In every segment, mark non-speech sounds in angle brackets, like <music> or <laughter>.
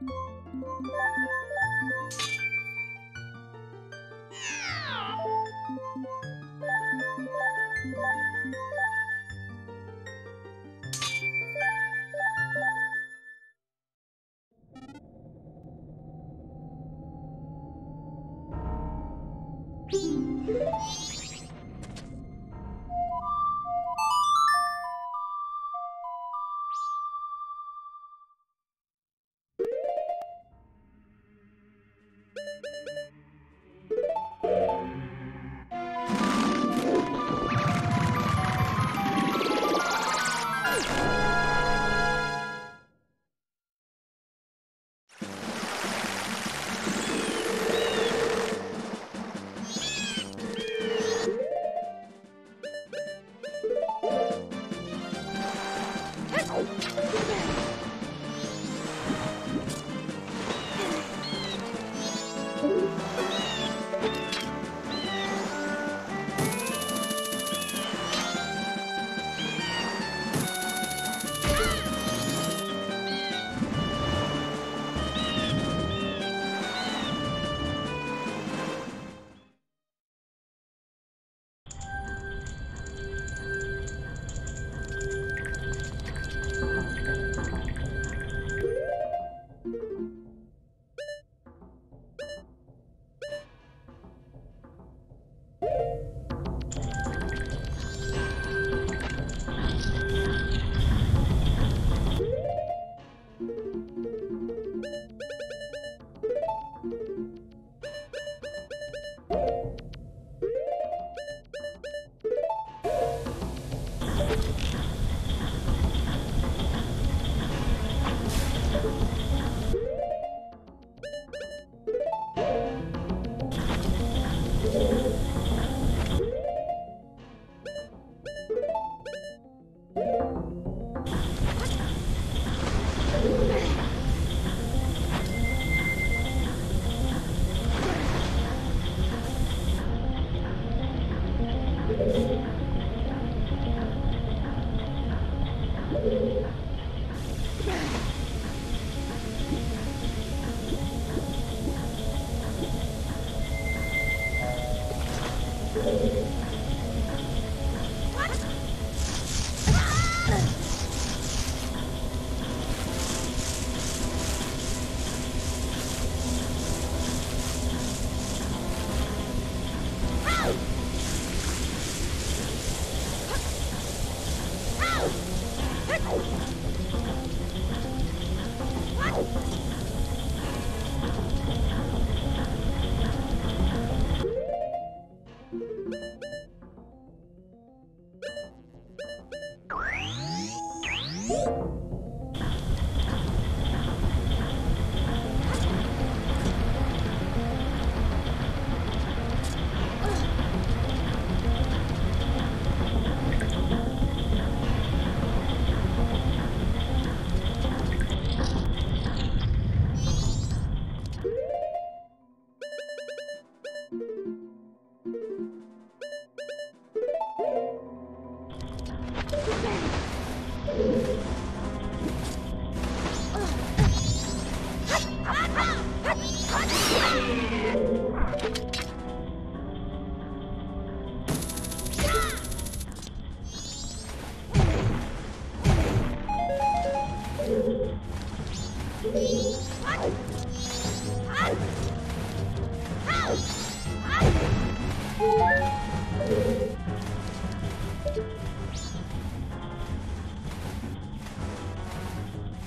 Thank you.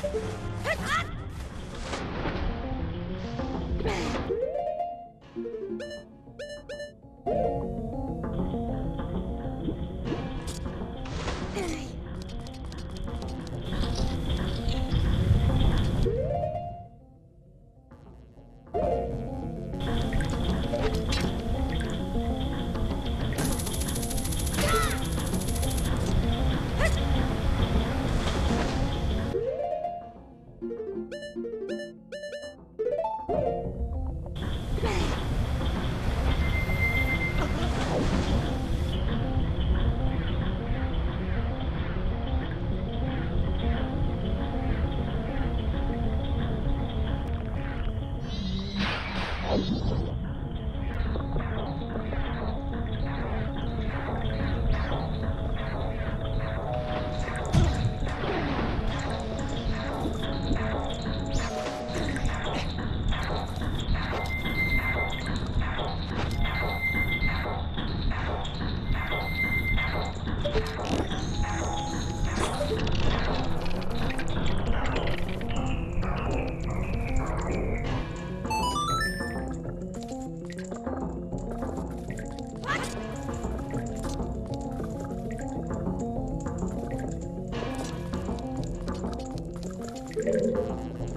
Hit ハハハハ。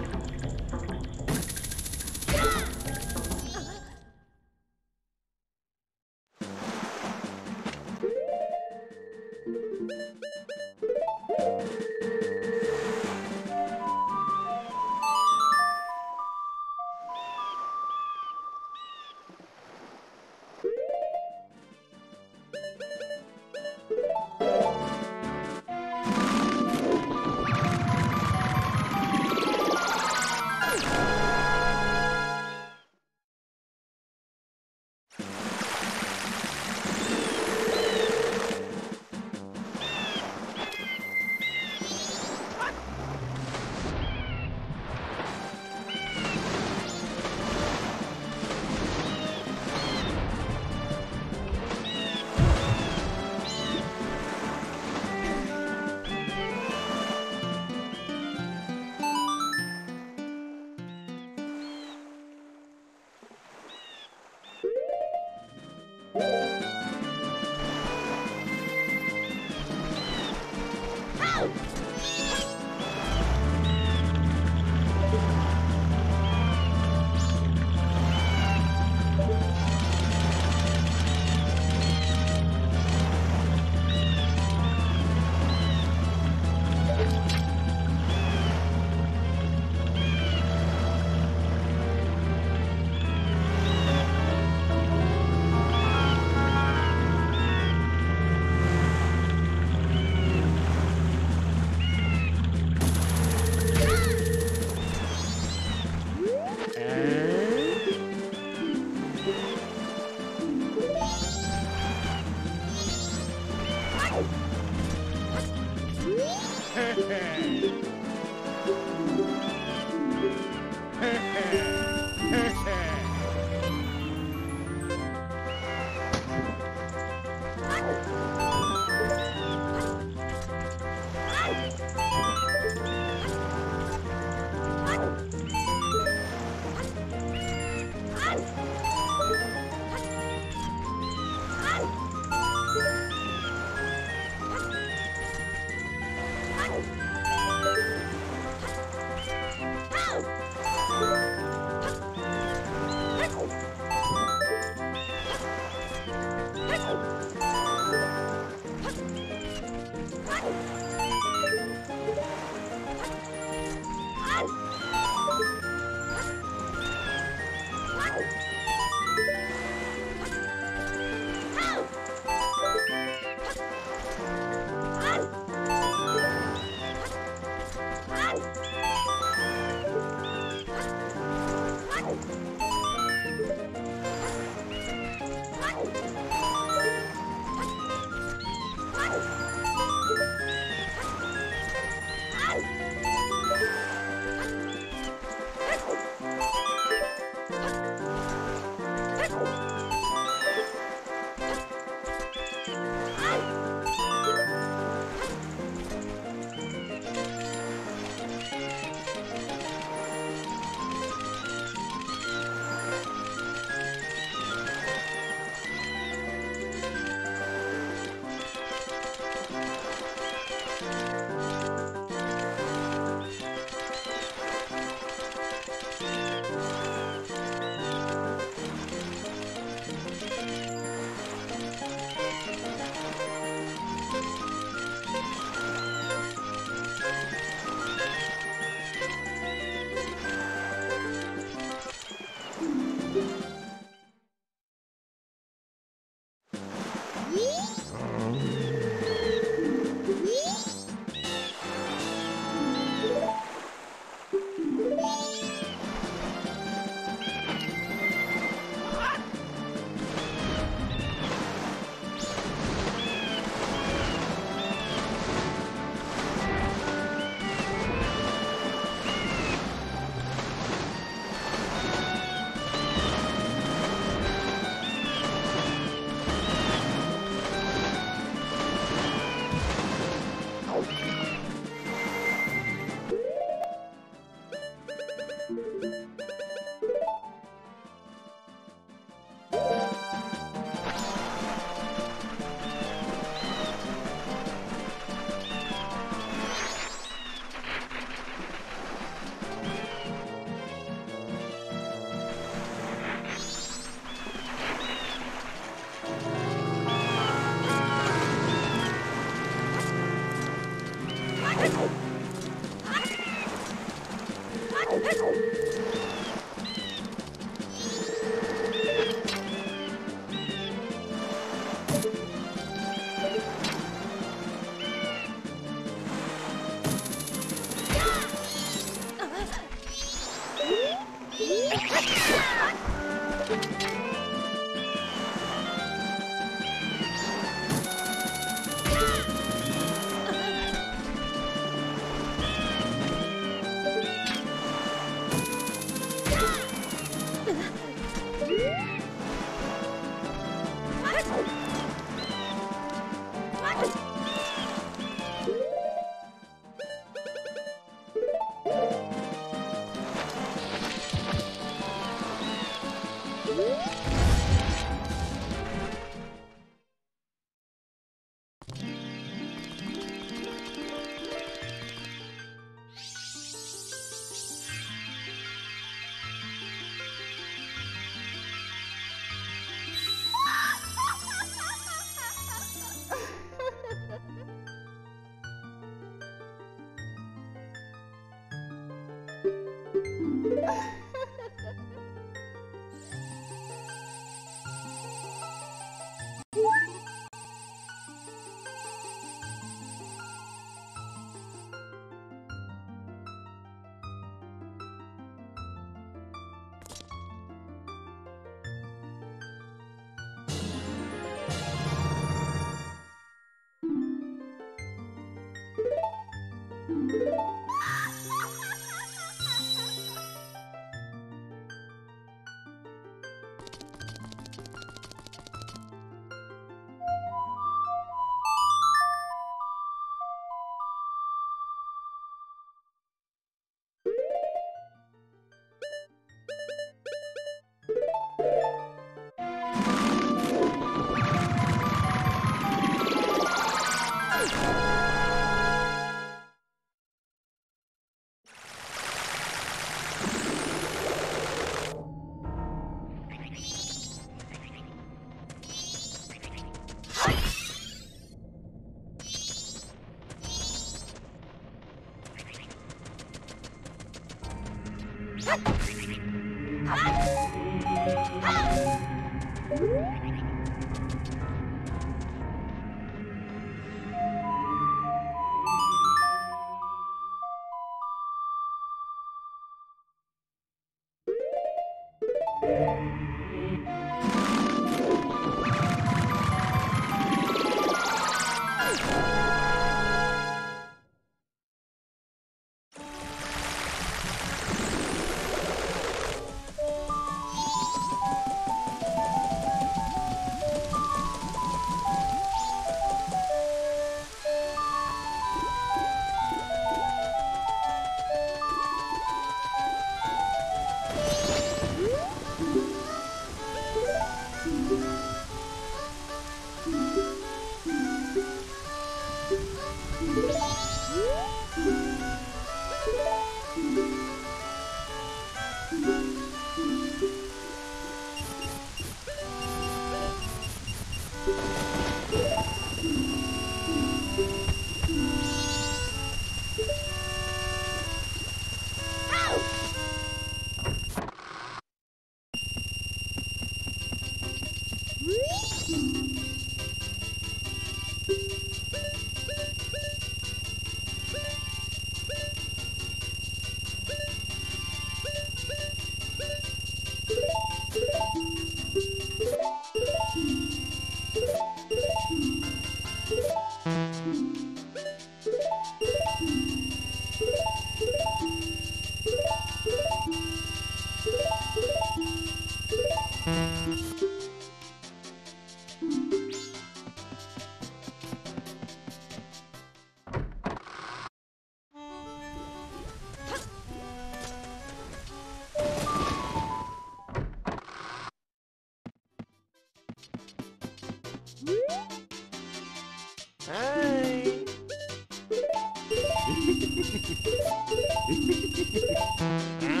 Hmm? <laughs>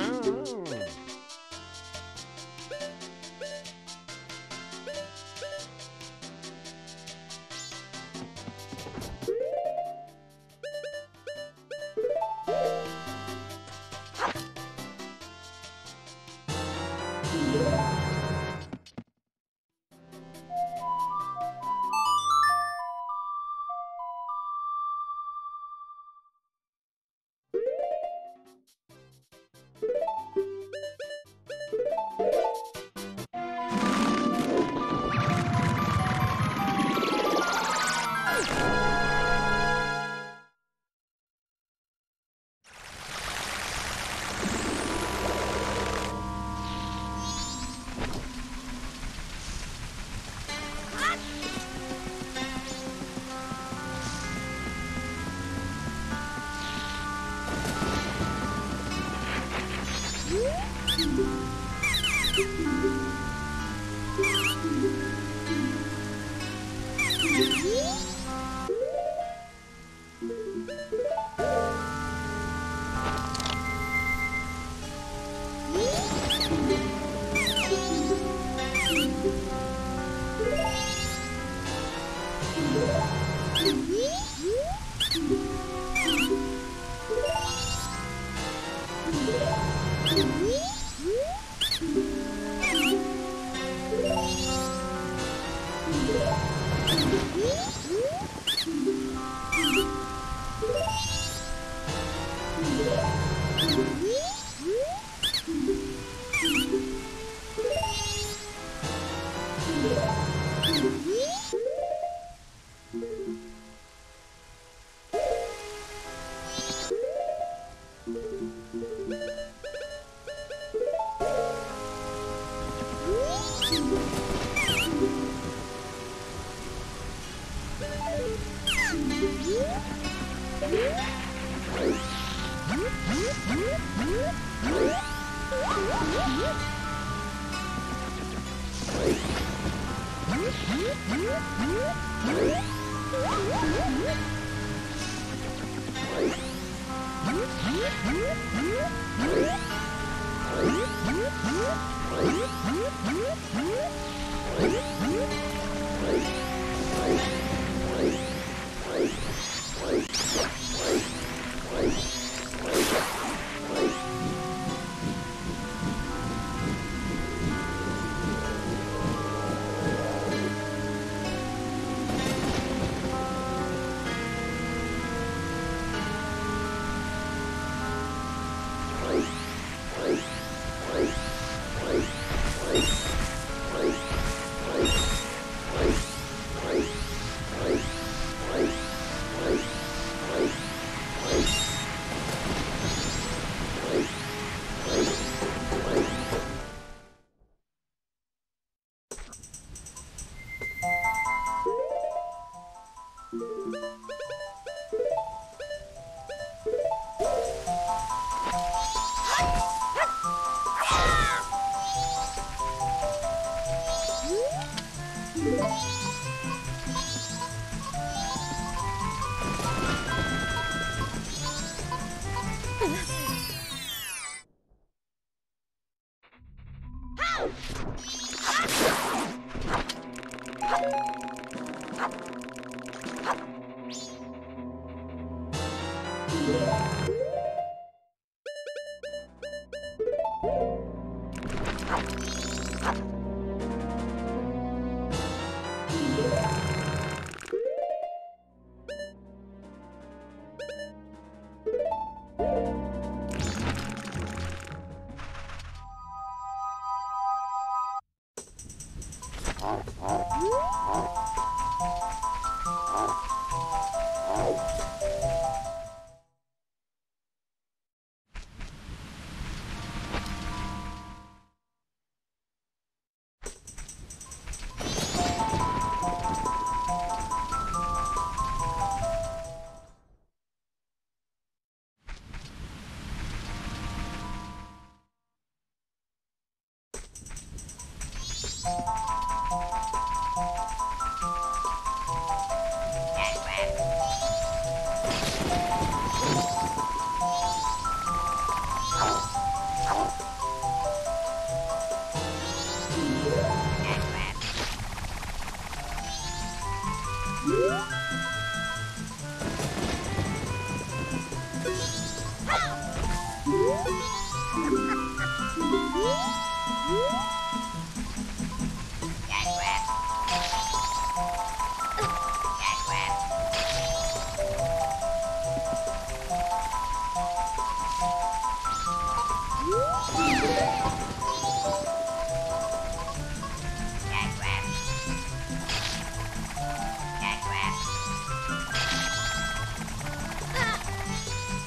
Thank you.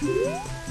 Música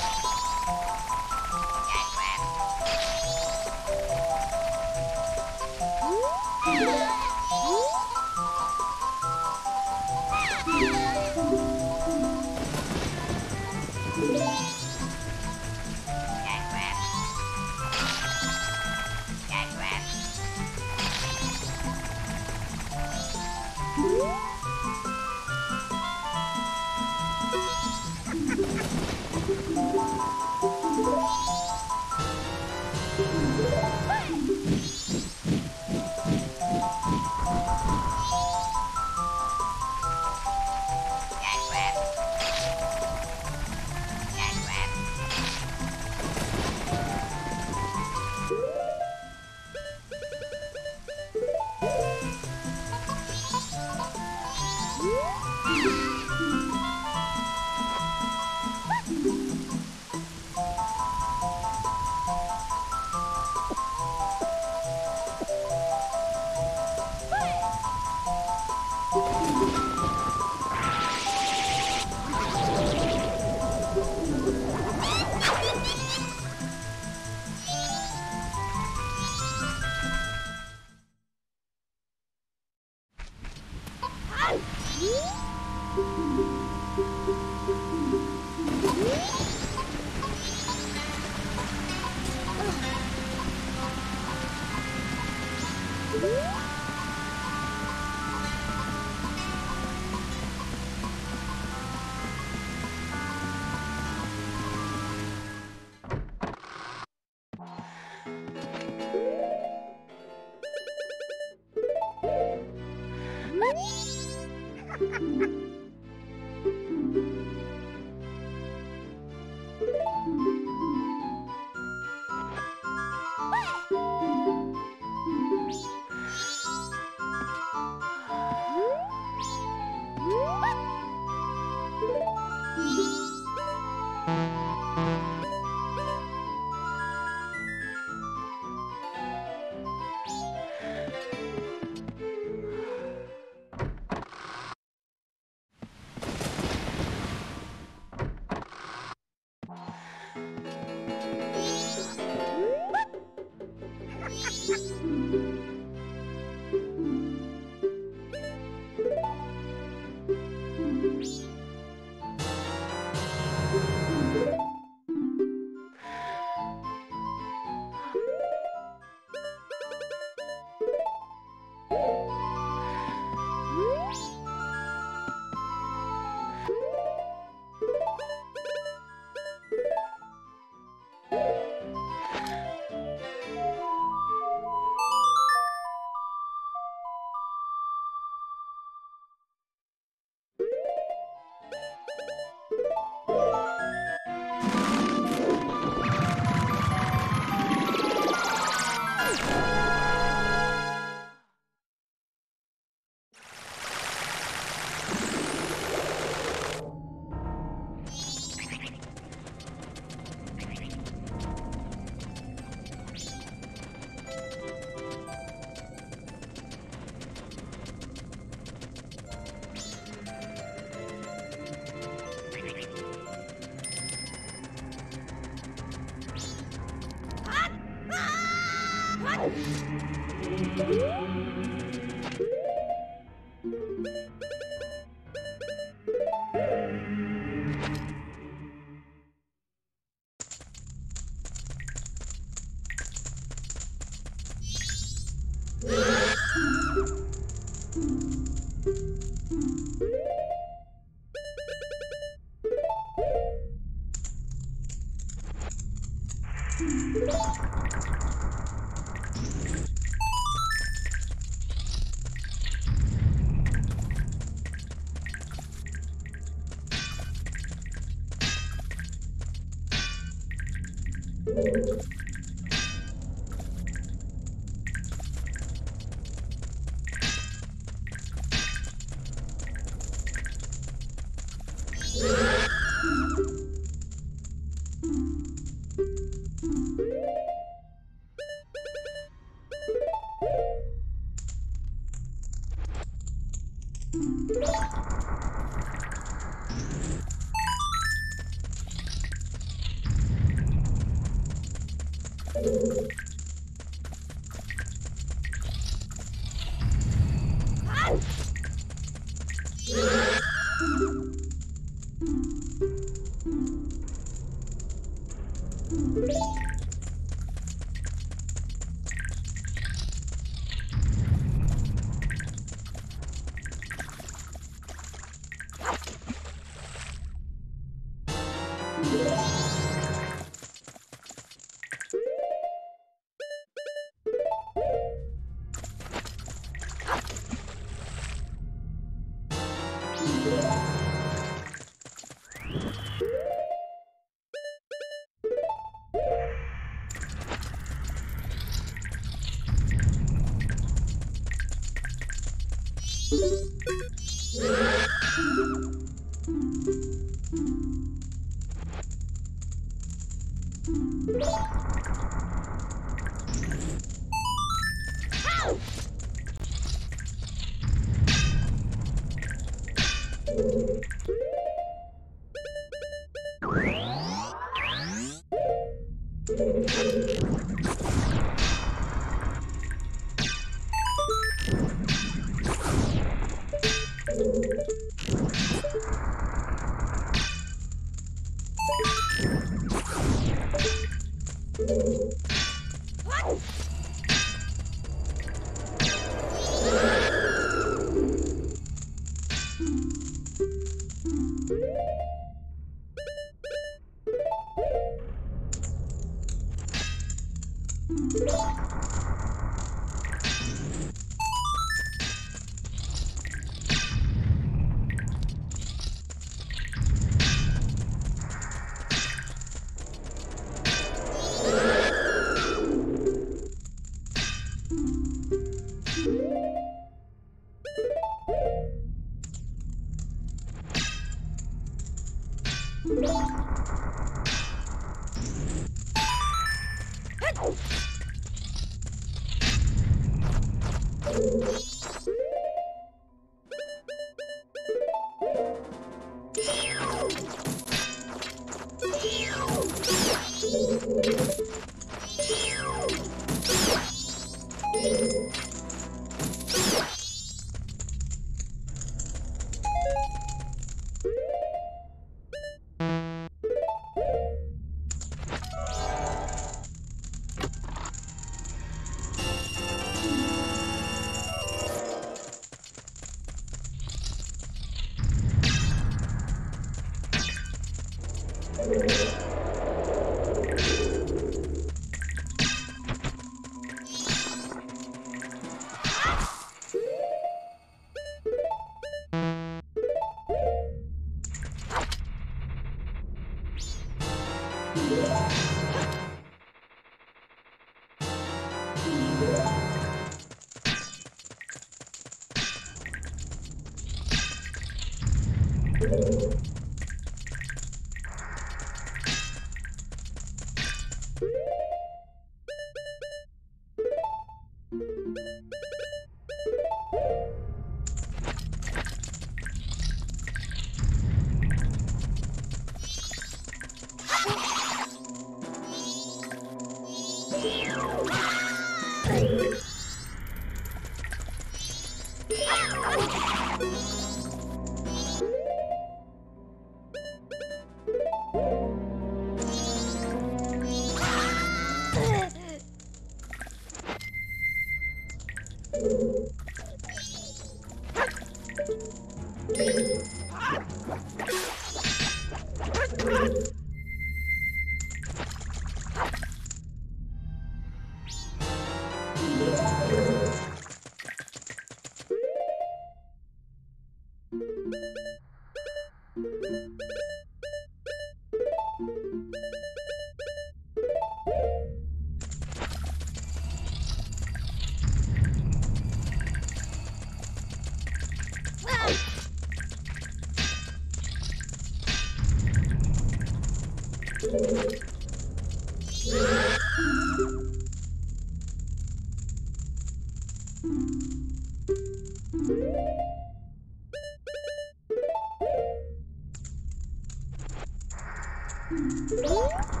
Thank you.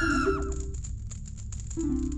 Thank <laughs> you.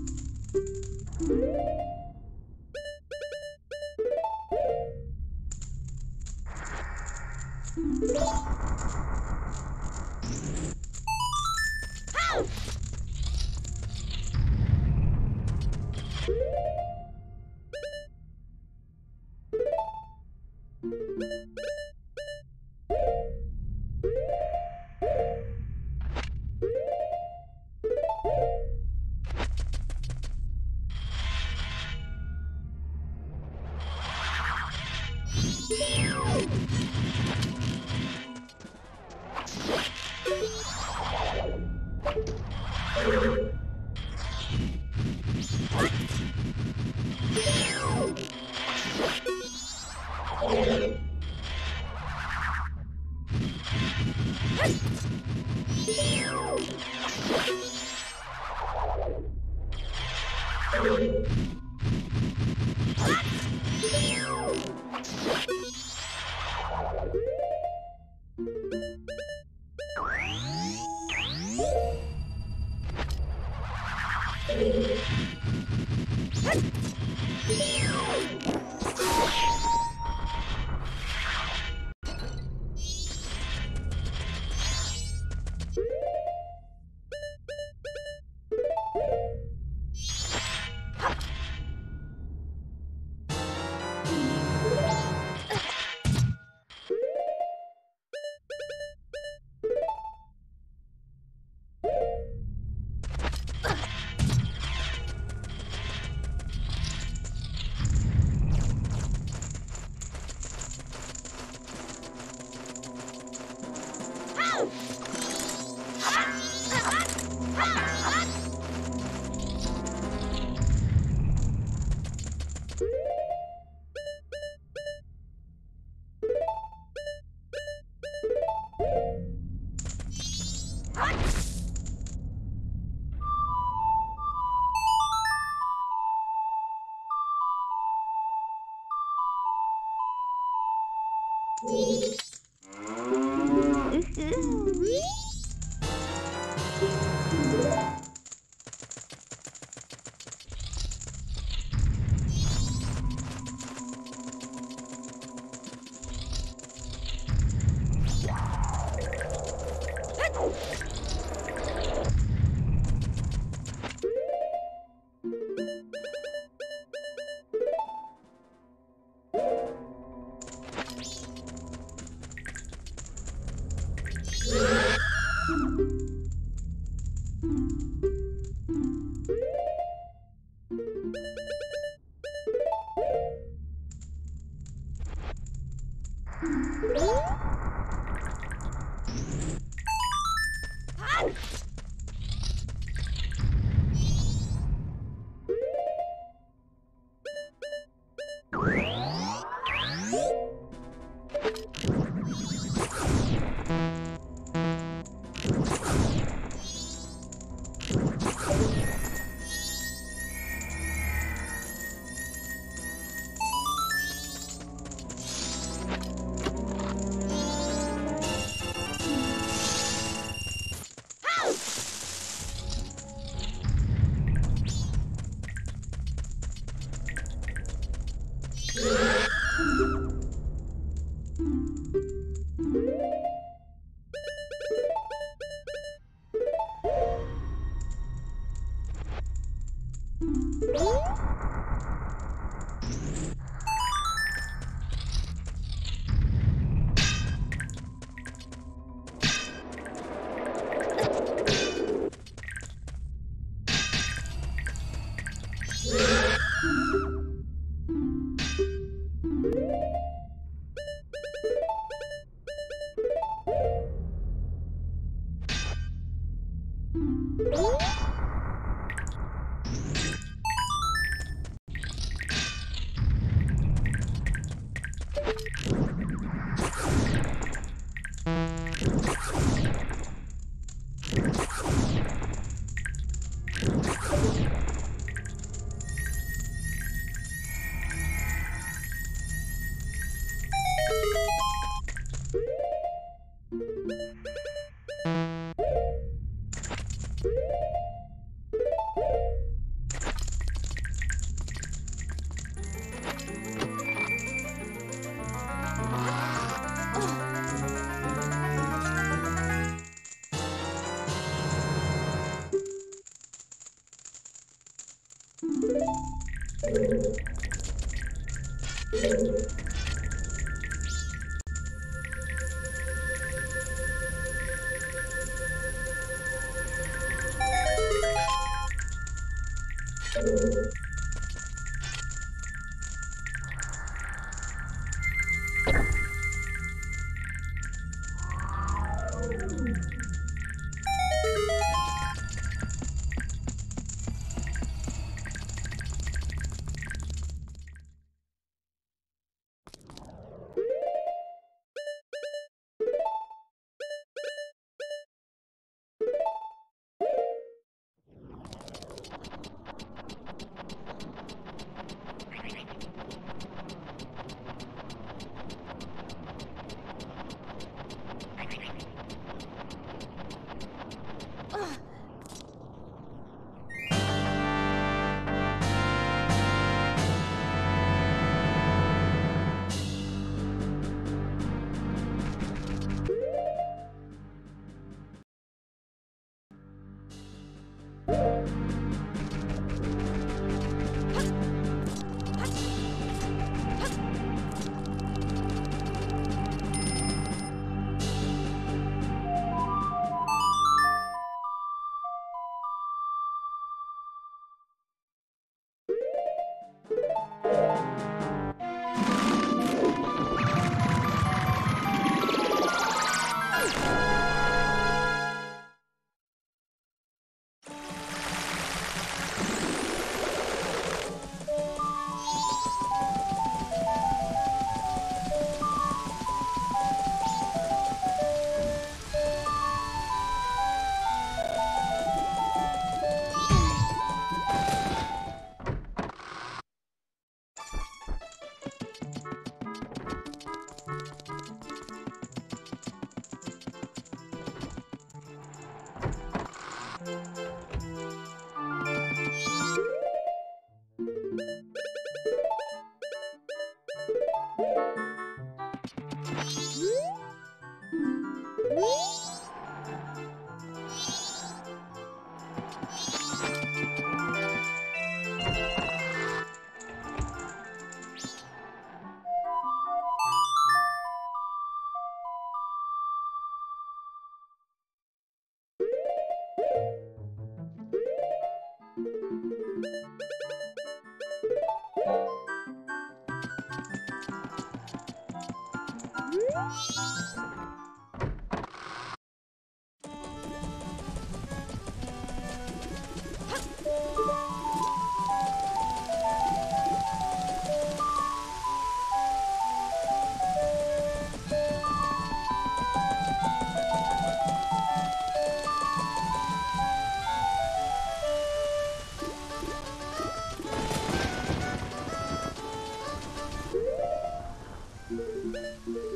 Beep, beep, beep.